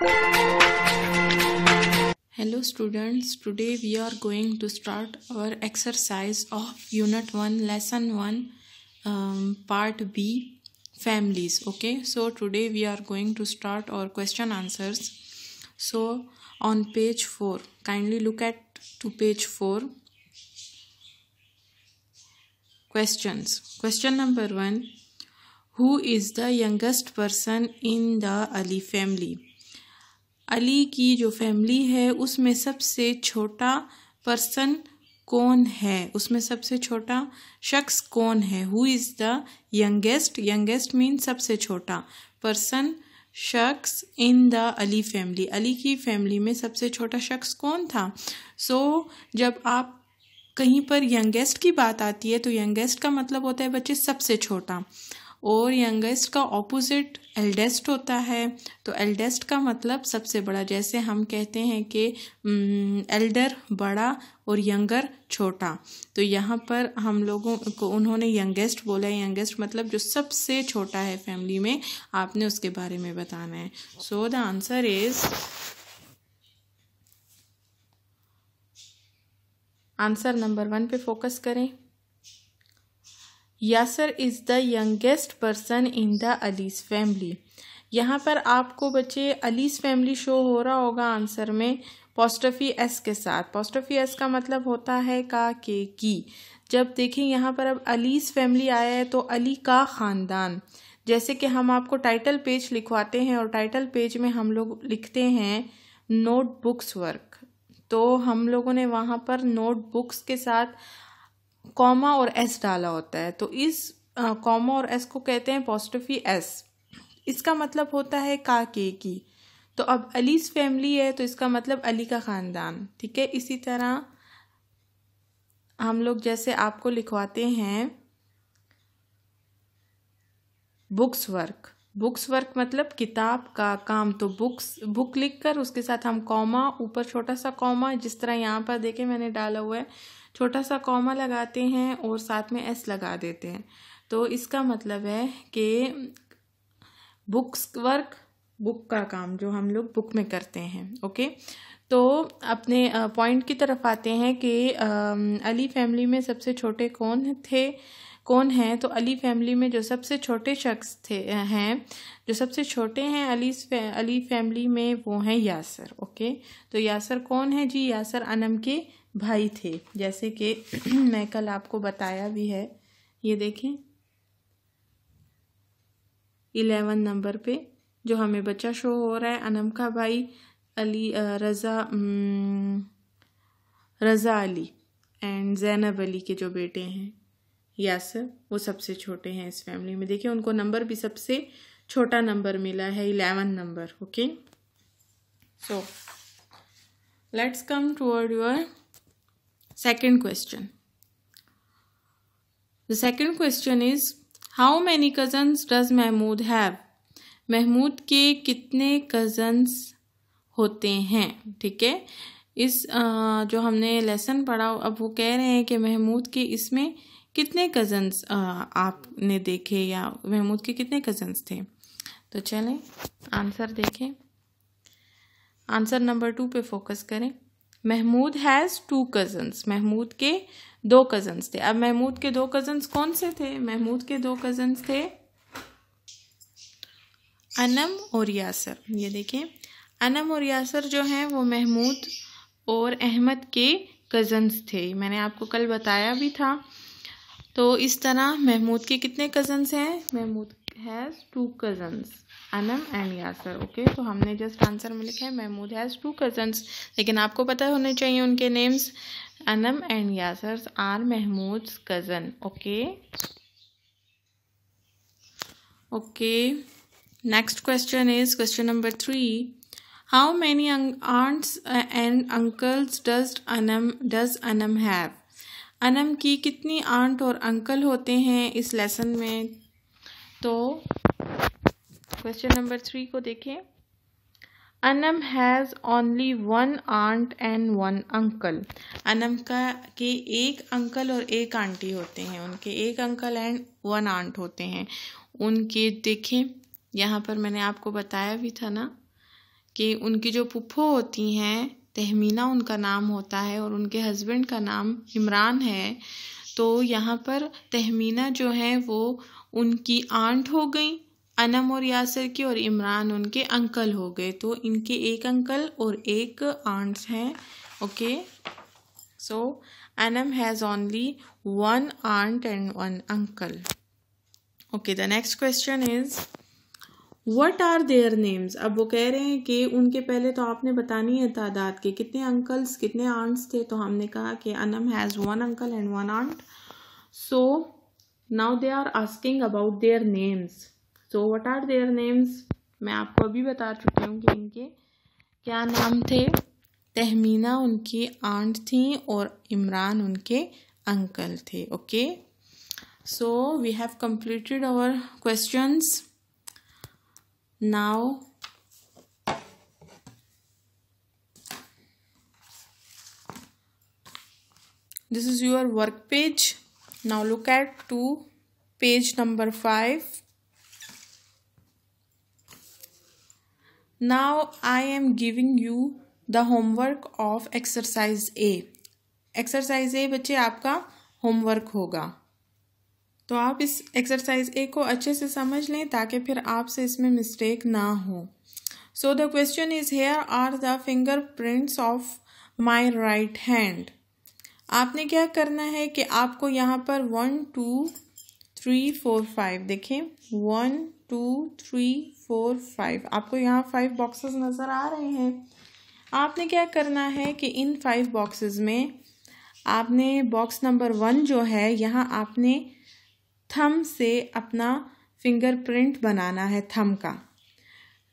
Hello students, today we are going to start our exercise of unit 1 lesson 1 um, part B families. Okay? So today we are going to start our question answers. So on page 4 kindly look at to page 4 questions. Question number 1 who is the youngest person in the Ali family Ali की जो family है उसमें सबसे छोटा person कौन है? उसमें सबसे छोटा शख्स कौन है? Who is the youngest youngest mean सबसे छोटा पर्सन शख्स in the Ali family Ali की फैमिली में सबसे छोटा शख्स कौन था? सो so, जब आप कहीं पर यंगेस्ट की बात आती है तो यंगेस्ट का मतलब होता है बच्चे सबसे छोटा। और यंगेस्ट का ऑपोजिट एल्डेस्ट होता है। तो एल्डेस्ट का मतलब सबसे बड़ा, जैसे हम कहते हैं कि एल्डर बड़ा और यंगर छोटा। तो यहाँ पर हम लोगों को उन्होंने यंगेस्ट बोला है। यंगेस्ट मतलब जो सबसे छोटा है फैमिली में, आपने उसके बारे में बताना है। So the answer is answer number one पे फोकस करें। Yasir is the youngest person in the Ali's family यहाँ पर आपको बच्चे अलीस फैमिली शो हो रहा होगा आंसर में पोस्टफी एस के साथ। पोस्टफी एस का मतलब होता है का, के, की। जब देखें यहाँ पर अब अलीस फैमिली आया है तो अली का ख़ानदान। जैसे कि हम आपको टाइटल पेज लिखवाते हैं और टाइटल पेज में हम लोग लिखते हैं नोट बुक्स वर्क तो हम लोगों ने वहाँ पर नोट बुक्स के साथ कॉमा और एस डाला होता है। तो इस कॉमा और एस को कहते हैं पॉजिटिव एस इसका मतलब होता है का के की। तो अब अलीस फैमिली है तो इसका मतलब अली का ख़ानदान, ठीक है? इसी तरह हम लोग जैसे आपको लिखवाते हैं बुक्स वर्क बुक्स वर्क मतलब किताब का काम। तो बुक्स बुक लिख कर उसके साथ हम कॉमा ऊपर छोटा सा कॉमा जिस तरह यहाँ पर देखे मैंने डाला हुआ है छोटा सा कॉमा लगाते हैं और साथ में एस लगा देते हैं। तो इसका मतलब है कि बुक्स वर्क, बुक का काम जो हम लोग बुक में करते हैं, ओके? तो अपने पॉइंट की तरफ़ आते हैं कि अली फैमिली में सबसे छोटे कौन थे? कौन हैं? तो अली फैमिली में जो सबसे छोटे शख्स थे हैं, जो सबसे छोटे हैं अली अली फैमिली में वो हैं यासर, ओके? तो यासर कौन है? जी, यासर अनम के भाई थे। जैसे कि मैं कल आपको बताया भी है। ये देखें। इलेवन नंबर पे जो हमें बच्चा शो हो रहा है, अनम का भाई, अली रज़ा रज़ा अली एंड जैनब अली के जो बेटे हैं। यासर वो सबसे छोटे हैं इस फैमिली में। देखिए, उनको नंबर भी सबसे छोटा नंबर मिला है eleven number okay so let's come toward your second question The second question is, How many cousins does Mahmood have? Mahmood के कितने कज़न्स होते हैं? ठीक है? इस जो हमने लेसन पढ़ा, अब वो कह रहे हैं कि महमूद के इसमें कितने कज़न्स आपने देखे या महमूद के कितने कज़न्स थे? तो चलें आंसर देखें। आंसर नंबर टू पे फोकस करें। Mahmood has two cousins Mahmood के दो कज़न्स थे। अब महमूद के दो कज़न्स कौन से थे? महमूद के दो कज़न्स थे अनम और यासर। ये देखें, अनम और यासर जो हैं, वो महमूद और अहमद के कज़न्स थे। मैंने आपको कल बताया भी था तो इस तरह महमूद के कितने कज़न्स हैं? Mahmood has two cousins Anam and Yasir okay तो हमने जस्ट आंसर में लिखा है, महमूद हैज़ टू कजन्स लेकिन आपको पता होने चाहिए उनके names Anam and Yasir are Mahmood cousin okay okay next question is question number three how many aunts and uncles does Anam does Anam have Anam की कितनी आंट और अंकल होते हैं इस लेसन में? तो क्वेश्चन नंबर थ्री को देखें Anam has only one aunt and one uncle Anam का, के एक अंकल और एक आंटी होते हैं। उनके एक अंकल एंड वन आंट होते हैं। उनके देखें यहाँ पर मैंने आपको बताया भी था ना कि उनकी जो पुप्पो होती हैं तहमीना उनका नाम होता है और उनके हस्बैंड का नाम इमरान है तो यहाँ पर तहमीना जो है वो उनकी आंट हो गई, अनम और यासर की और इमरान उनके अंकल हो गए। तो इनके एक अंकल और एक आंट्स हैं, okay? So Anam has only one aunt and one uncle okay the next question is what are their names अब वो कह रहे हैं कि उनके पहले तो आपने बतानी है तादाद के, कितने अंकल्स कितने आंट्स थे तो हमने कहा कि Anam has one uncle and one aunt so now they are asking about their names so what are their names मैं आपको अभी बता चुकी हूँ कि इनके क्या नाम थे? तहमीना उनकी आंट थी और इमरान उनके अंकल थे okay so we have completed our questions now this is your work page now look at to page number 5 now I am giving you the homework of exercise A exercise A बच्चे आपका homework होगा तो आप इस exercise ए को अच्छे से समझ लें ताकि फिर आपसे इसमें मिस्टेक ना हो। So the question is here are the fingerprints of my right hand आपने क्या करना है कि आपको यहाँ पर one two three four five देखें। One two three four five आपको यहाँ फाइव बॉक्सेस नज़र आ रहे हैं। आपने क्या करना है कि इन फाइव बॉक्सेस में आपने बॉक्स नंबर वन जो है, यहाँ आपने थम से अपना फिंगरप्रिंट बनाना है थम का।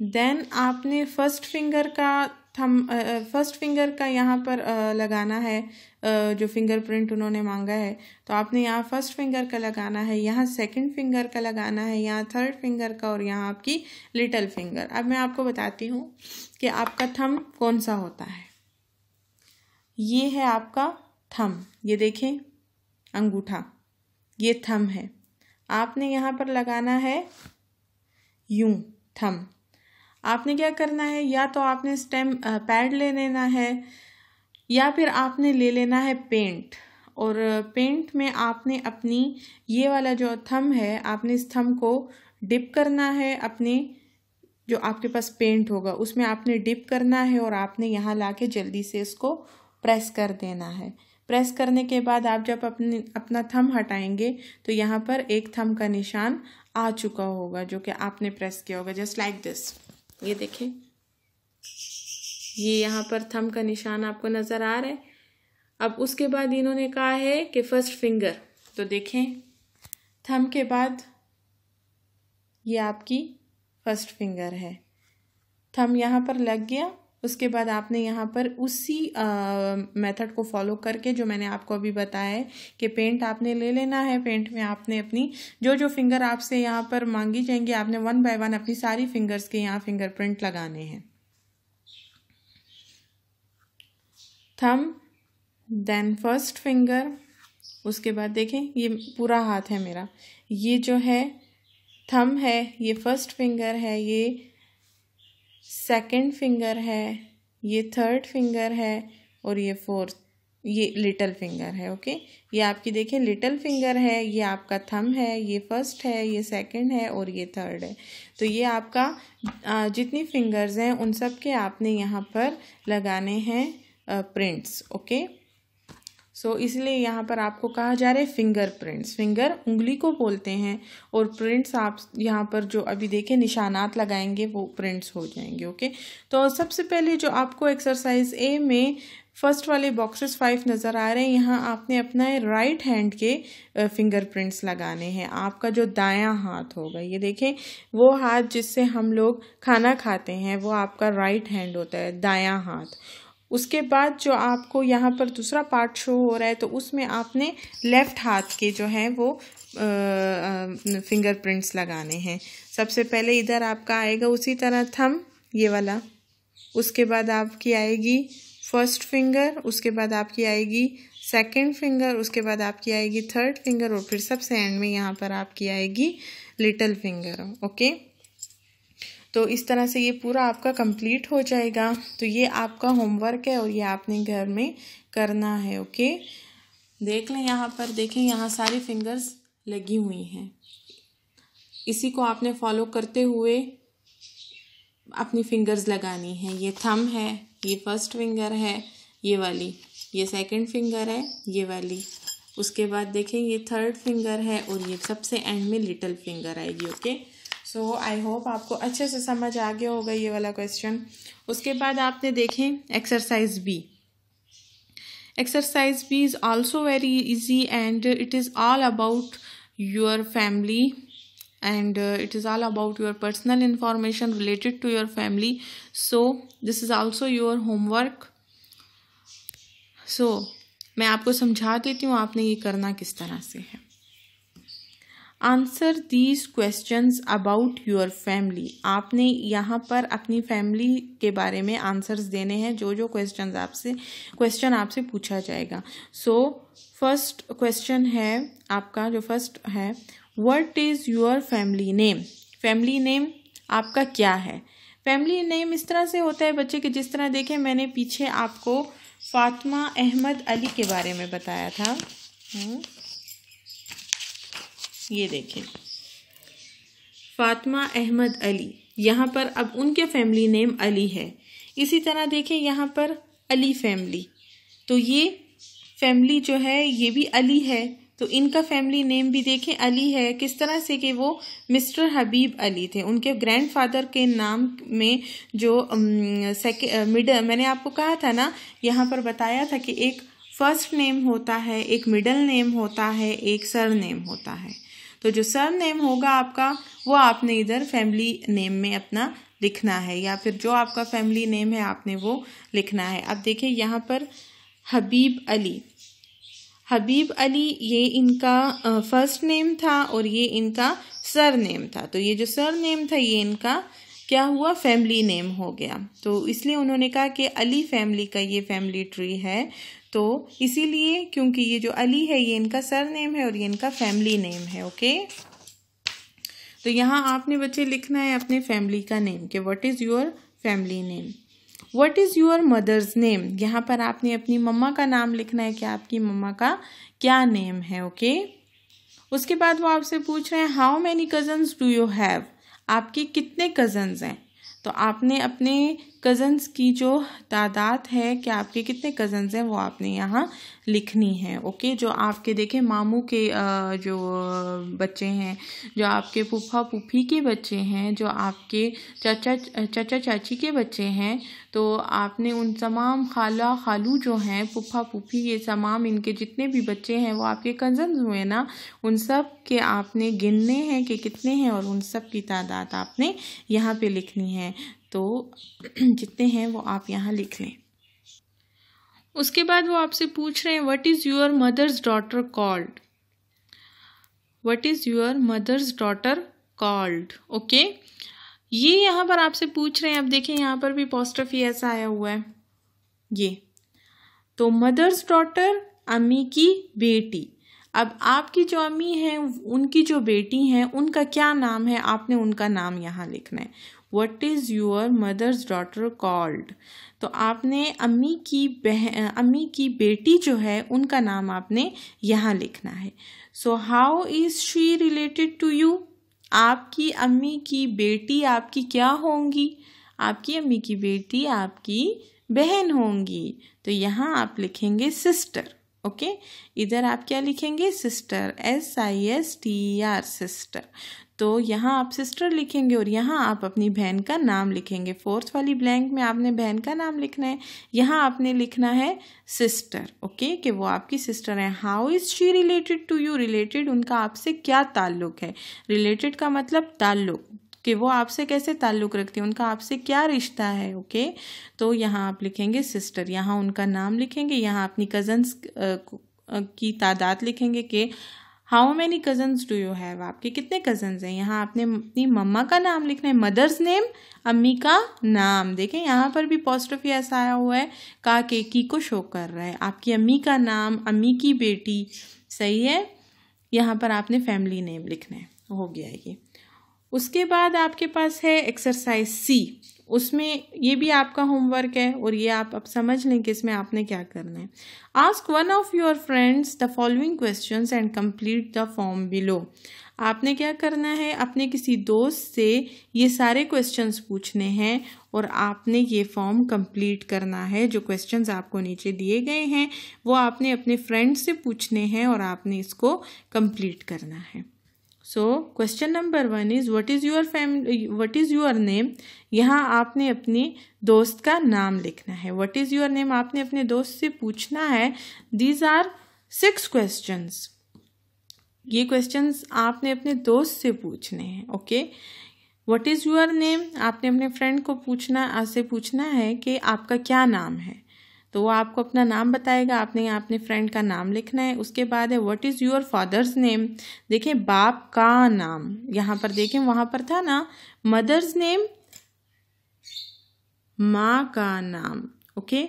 देन आपने फ़र्स्ट फिंगर का थम फ़र्स्ट फिंगर का यहाँ पर uh, लगाना है uh, जो फिंगरप्रिंट उन्होंने मांगा है तो आपने यहाँ फ़र्स्ट फिंगर का लगाना है यहाँ सेकंड फिंगर का लगाना है यहाँ थर्ड फिंगर का और यहाँ आपकी लिटल फिंगर अब मैं आपको बताती हूँ कि आपका थम कौन सा होता है। ये है आपका थम। ये देखें अंगूठा। ये थम है। आपने यहाँ पर लगाना है यूँ, थम। आपने क्या करना है? या तो आपने स्टेम पैड ले लेना है, या फिर आपने ले लेना है पेंट। और पेंट में आपने अपनी ये वाला जो थम है, आपने इस थम को डिप करना है अपने, जो आपके पास पेंट होगा, उसमें आपने डिप करना है और आपने यहाँ ला के जल्दी से इसको प्रेस कर देना है। प्रेस करने के बाद आप जब अपनी, अपना थम हटाएँगे तो यहाँ पर एक थम का निशान आ चुका होगा, जो कि आपने प्रेस किया होगा, जस्ट लाइक दिस। ये देखें। ये यहाँ पर थम का निशान आपको नज़र आ रहा है। अब उसके बाद इन्होंने कहा है कि फ़र्स्ट फिंगर तो देखें। थम के बाद ये आपकी फ़र्स्ट फिंगर है। थम यहाँ पर लग गया। उसके बाद आपने यहाँ पर उसी मेथड को फॉलो करके जो मैंने आपको अभी बताया है कि पेंट आपने ले लेना है। पेंट में आपने अपनी जो जो फिंगर आपसे यहाँ पर मांगी जाएँगी, आपने वन बाय वन अपनी सारी फिंगर्स के यहाँ फिंगरप्रिंट लगाने हैं। थम, देन फ़र्स्ट फिंगर, उसके बाद देखें, ये पूरा हाथ है मेरा। ये जो है, थम है, ये फ़र्स्ट फिंगर है, ये सेकंड फिंगर है, ये थर्ड फिंगर है और ये फोर्थ, ये लिटल फिंगर है, ओके? ये आपकी देखें, लिटल फिंगर है, ये आपका थम है, ये फ़र्स्ट है, ये सेकंड है और ये थर्ड है। तो ये आपका जितनी फिंगर्स हैं, उन सब के आपने यहाँ पर लगाने हैं प्रिंट्स, ओके? सो so, इसलिए यहाँ पर आपको कहा जा रहा है फिंगर प्रिंट्स फिंगर उंगली को बोलते हैं और प्रिंट्स आप यहाँ पर जो अभी देखें निशानात लगाएँगे वो प्रिंट्स हो जाएँगे ओके तो सबसे पहले जो आपको एक्सरसाइज ए में फ़र्स्ट वाले बॉक्सेस फाइव नज़र आ रहे हैं यहाँ आपने अपना राइट हैंड के फिंगरप्रिंट्स लगाने हैं। आपका जो दायां हाथ होगा ये देखें वो हाथ जिससे हम लोग खाना खाते हैं वो आपका राइट हैंड होता है दायां हाथ। उसके बाद जो आपको यहाँ पर दूसरा पार्ट शो हो रहा है तो उसमें आपने लेफ़्ट हाथ के जो हैं वो फिंगरप्रिंट्स लगाने हैं। सबसे पहले इधर आपका आएगा उसी तरह थम ये वाला। उसके बाद आपकी आएगी फ़र्स्ट फिंगर उसके बाद आपकी आएगी सेकंड फिंगर उसके बाद आपकी आएगी थर्ड फिंगर और फिर सबसे एंड में यहाँ पर आपकी आएगी लिटल फिंगर ओके तो इस तरह से ये पूरा आपका कंप्लीट हो जाएगा। तो ये आपका होमवर्क है और ये आपने घर में करना है ओके देख लें यहाँ पर, देखें यहाँ सारी फिंगर्स लगी हुई हैं। इसी को आपने फॉलो करते हुए अपनी फिंगर्स लगानी है। ये थम है, ये फ़र्स्ट फिंगर है, ये वाली। ये सेकंड फिंगर है, ये वाली। उसके बाद देखें ये थर्ड फिंगर है और ये सबसे एंड में लिटिल फिंगर आएगी ओके सो आई होप आपको अच्छे से समझ आ गया होगा ये वाला क्वेश्चन उसके बाद आपने देखें exercise B exercise B is also very easy and it is all about your family and it is all about your personal information related to your family so this is also your homework so मैं आपको समझा देती हूँ आपने ये करना किस तरह से है। Answer these questions about your family. आपने यहाँ पर अपनी फैमिली के बारे में आंसर्स देने हैं, जो जो क्वेश्चन आपसे क्वेश्चन आपसे पूछा जाएगा। सो फ़र्स्ट क्वेश्चन है आपका, जो फ़र्स्ट है what is your family name family name आपका क्या है? फैमिली नेम इस तरह से होता है बच्चे के, जिस तरह देखें, मैंने पीछे आपको फातिमा अहमद अली के बारे में बताया था। हम्म। ये देखें। फातिमा अहमद अली, यहाँ पर अब उनके फैमिली नेम अली है। इसी तरह देखें, यहाँ पर अली फैमिली तो ये फैमिली जो है, ये भी अली है। तो इनका फैमिली नेम भी देखें, अली है। किस तरह से कि वो मिस्टर हबीब अली थे। उनके ग्रैंडफादर के नाम में जो मिडल मैंने आपको कहा था ना, यहाँ पर बताया था कि एक फ़र्स्ट नेम होता है, एक मिडल नेम होता है, एक सर नेम होता है। तो जो सर नेम होगा आपका, वो आपने इधर फैमिली नेम में अपना लिखना है, या फिर जो आपका फैमिली नेम है, आपने वो लिखना है। अब देखिए, यहाँ पर हबीब अली। हबीब अली, ये इनका फ़र्स्ट नेम था और ये इनका सर नेम था। तो ये जो सर नेम था, ये इनका क्या हुआ? फैमिली नेम हो गया। तो इसलिए उन्होंने कहा कि अली फैमिली का ये फैमिली ट्री है। तो इसीलिए क्योंकि ये जो अली है, ये इनका सर नेम है और ये इनका फैमिली नेम है, ओके? तो यहाँ आपने बच्चे लिखना है अपने फैमिली का नेम कि what is your family name what is your mother's name यहाँ पर आपने अपनी मम्मा का नाम लिखना है कि आपकी मम्मा का क्या नेम है, ओके? उसके बाद वो आपसे पूछ रहे हैं how many cousins do you have आपके कितने कजन्स हैं? तो आपने अपने कज़न्स की जो तादाद है कि आपके कितने कज़न्स हैं, वो आपने यहाँ लिखनी है ओके जो आपके देखें मामू के जो बच्चे हैं, जो आपके पुफा फूफी के बच्चे हैं, जो आपके चाचा चाचा चाची के बच्चे हैं तो आपने उन तमाम खाला खालू जो हैं, फूफा पुफी ये तमाम इनके जितने भी बच्चे हैं, वो आपके कज़न्स हुए ना, उन सब के आपने गिनने हैं कि कितने हैं और उन सब की तादाद आपने यहाँ पे लिखनी है। तो जितने हैं, वो आप यहाँ लिख लें। उसके बाद वो आपसे पूछ रहे हैं what is your mother's daughter called what is your mother's daughter called okay ये यहाँ पर आपसे पूछ रहे हैं, अब देखें यहाँ पर भी पोस्टफी ऐसा आया हुआ है। ये तो मदर्स डॉटर अम्मी की बेटी। अब आपकी जो अम्मी हैं, उनकी जो बेटी हैं, उनका क्या नाम है? आपने उनका नाम यहाँ लिखना है। What is your mother's daughter called तो आपने अम्मी की बहन अम्मी की बेटी जो है, उनका नाम आपने यहाँ लिखना है। So how is she related to you आपकी अम्मी की बेटी आपकी क्या होंगी? आपकी अम्मी की बेटी आपकी बहन होंगी। तो यहाँ आप लिखेंगे सिस्टर ओके इधर आप क्या लिखेंगे? Sister S I S T R sister तो यहाँ आप सिस्टर लिखेंगे और यहाँ आप अपनी बहन का नाम लिखेंगे। फोर्थ वाली ब्लैंक में आपने बहन का नाम लिखना है। यहाँ आपने लिखना है सिस्टर ओके कि वो आपकी सिस्टर है। How is she related to you related उनका आपसे क्या ताल्लुक है? रिलेटेड का मतलब ताल्लुक, कि वो आपसे कैसे ताल्लुक़ रखती है? उनका आपसे क्या रिश्ता है ओके तो यहाँ आप लिखेंगे सिस्टर यहाँ उनका नाम लिखेंगे, यहाँ अपनी कज़न्स की तादाद लिखेंगे कि how many cousins do you have आपके कितने कज़न्स हैं? यहाँ आपने अपनी मम्मा का नाम लिखना है मदर्स नेम अम्मी का नाम। देखें, यहाँ पर भी पॉजिटिव ऐसा आया हुआ है, का के की को शो कर रहा है। आपकी अम्मी का नाम, अम्मी की बेटी, सही है? यहाँ पर आपने फैमिली नेम लिखना है। हो गया ये। उसके बाद आपके पास है एक्सरसाइज सी उसमें ये भी आपका होमवर्क है और ये आप अब समझ लें कि इसमें आपने क्या करना है। Ask one of your friends the following question and complete the form below आपने क्या करना है? अपने किसी दोस्त से ये सारे क्वेश्चंस पूछने हैं और आपने ये फॉर्म कंप्लीट करना है। जो क्वेश्चंस आपको नीचे दिए गए हैं, वो आपने अपने फ्रेंड से पूछने हैं और आपने इसको कंप्लीट करना है। So question number one is what is your family what is your name यहाँ आपने अपनी दोस्त का नाम लिखना है। व्हाट इज़ योर नेम आपने अपने दोस्त से पूछना है। दीज आर सिक्स क्वेश्चंस ये क्वेश्चंस आपने अपने दोस्त से पूछने हैं okay what is your name आपने अपने फ्रेंड को पूछना से पूछना है कि आपका क्या नाम है। तो वो आपको अपना नाम बताएगा, आपने यहाँ अपने फ्रेंड का नाम लिखना है। उसके बाद है what is your father's name देखें बाप का नाम, यहाँ पर देखें, वहाँ पर था ना मदर्स नेम माँ का नाम ओके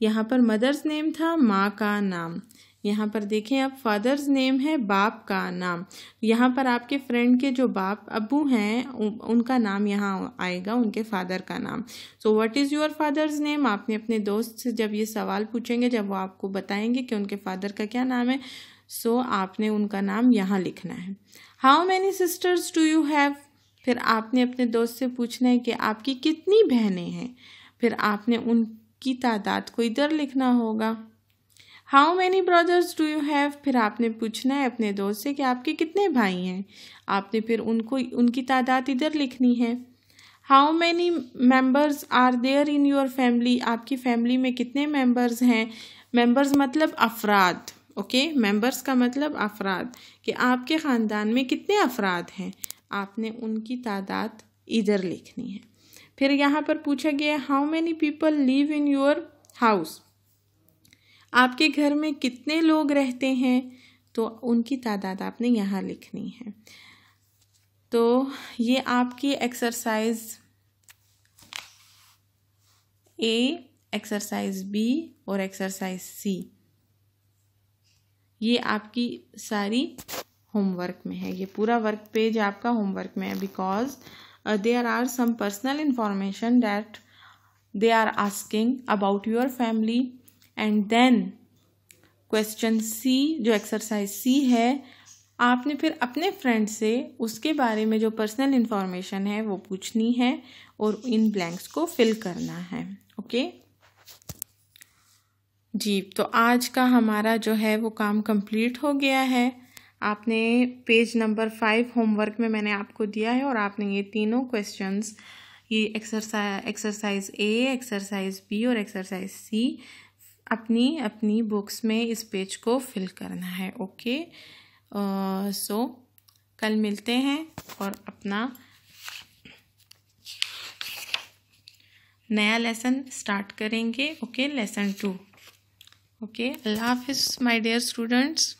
यहाँ पर मदर्स नेम था, माँ का नाम। यहाँ पर देखें अब फादर्स नेम है बाप का नाम। यहाँ पर आपके फ्रेंड के जो बाप अबू हैं उनका नाम यहाँ आएगा उनके फादर का नाम। So what is your father's name आपने अपने दोस्त से जब ये सवाल पूछेंगे जब वो आपको बताएँगे कि उनके फादर का क्या नाम है सो so, आपने उनका नाम यहाँ लिखना है। How many sisters do you have फिर आपने अपने दोस्त से पूछना है कि आपकी कितनी बहनें हैं। फिर आपने उनकी तादाद को इधर लिखना होगा। How many brothers do you have फिर आपने पूछना है अपने दोस्त से कि आपके कितने भाई हैं? आपने फिर उनको, उनकी तादाद इधर लिखनी है। How many members are there in your family आपकी फैमिली में कितने मेंबर्स हैं? मेंबर्स मतलब अफराद ओके okay? मेंबर्स का मतलब अफराद कि आपके ख़ानदान में कितने अफराद हैं? आपने उनकी तादाद इधर लिखनी है। फिर यहाँ पर पूछा गया how many people live in your house आपके घर में कितने लोग रहते हैं? तो उनकी तादाद आपने यहाँ लिखनी है। तो ये आपकी एक्सरसाइज ए एक्सरसाइज बी और एक्सरसाइज सी ये आपकी सारी होमवर्क में है। ये पूरा वर्क पेज आपका होमवर्क में है because there are some personal information that they are asking about your family and then question C जो एक्सरसाइज सी है, आपने फिर अपने फ्रेंड से उसके बारे में जो पर्सनल इन्फॉर्मेशन है, वो पूछनी है और इन ब्लैंक्स को फिल करना है ओके जी तो आज का हमारा जो है, वो काम कंप्लीट हो गया है। आपने पेज नंबर फाइव होमवर्क में मैंने आपको दिया है और आपने ये तीनों क्वेश्चंस ये exercise exercise A exercise B और एक्सरसाइज सी अपनी अपनी बुक्स में इस पेज को फिल करना है ओके सो कल मिलते हैं और अपना नया लेसन स्टार्ट करेंगे ओके लेसन टू ओके अल्लाह हाफिज़ माय डियर स्टूडेंट्स